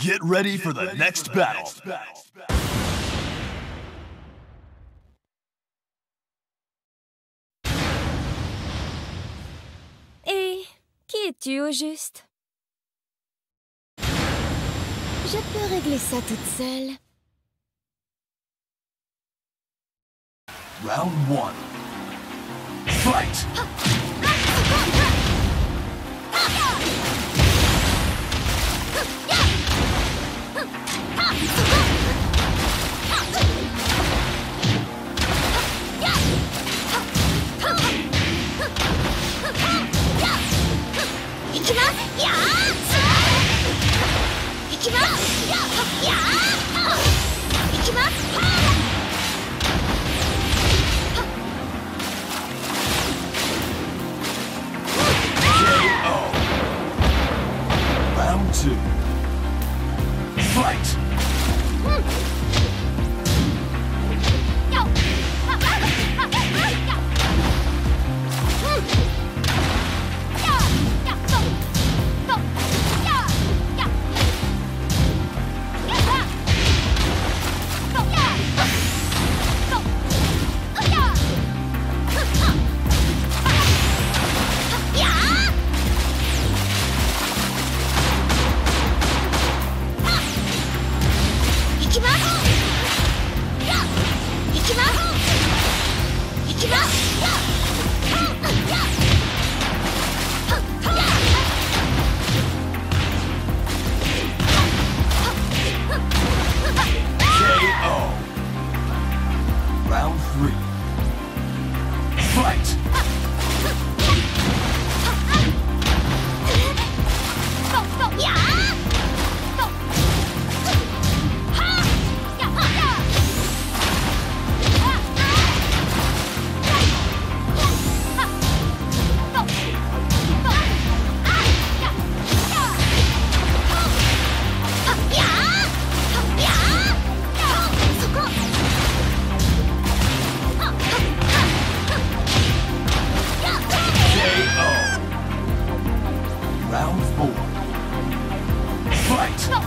Get ready for the next battle. Et eh, qui es-tu au juste Je peux régler ça toute seule. Round one. Fight! Ah! Ah! Ah! Fight! Fight! Four. Fight!